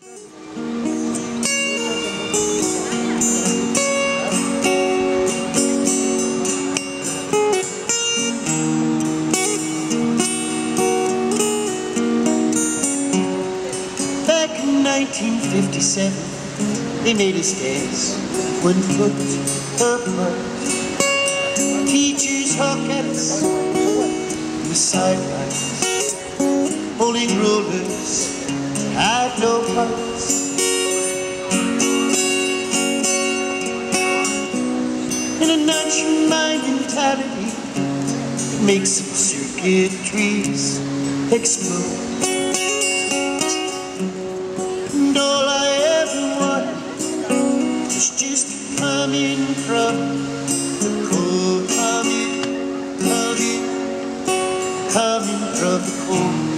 Back in 1957, they made us dance one foot apart. Teachers hawk at us on the sidelines, holding rulers had no parts. In a natural mind mentality, it makes circuitries explode. And all I ever wanted was just coming from the cold, coming, coming, coming from the cold.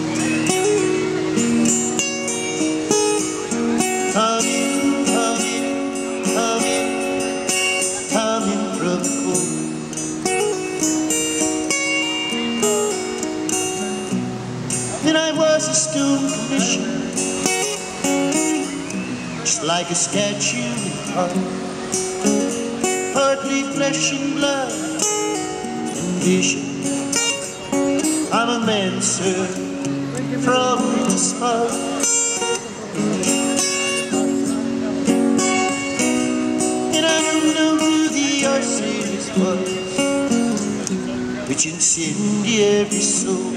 Then I was a stone commissioner just like a statue in heart, partly flesh and blood and vision. I'm a man, sir, from the the was, which incendiary soul.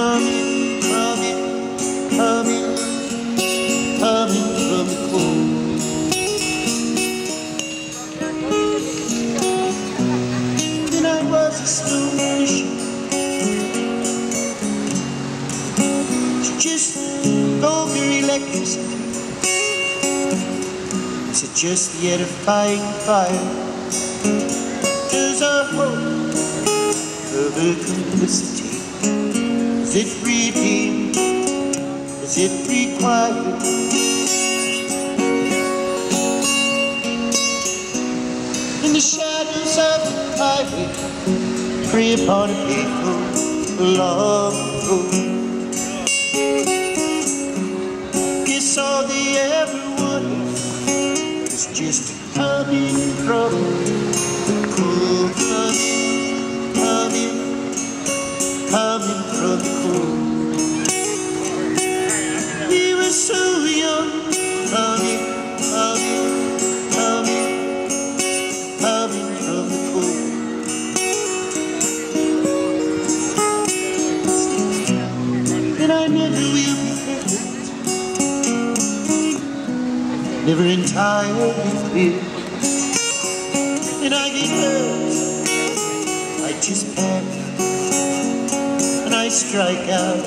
Coming, coming, coming, coming from the cold. Then I was a stone fishing. just vulgar electricity? Is just the edifying fire? Does our hope of a complicity? Is it redeemed? Is it required? In the shadows of the highway, free upon a people the road. Guess all they ever wanted was just coming from never entirely clear. And I get hurt, I just panic, and I strike out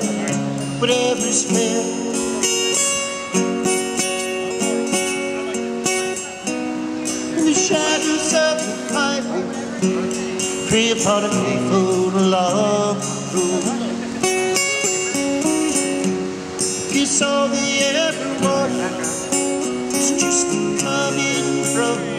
whatever's fair. In the shadows of the highway, prey upon a faithful the road. Guess all they ever wanted it's just coming from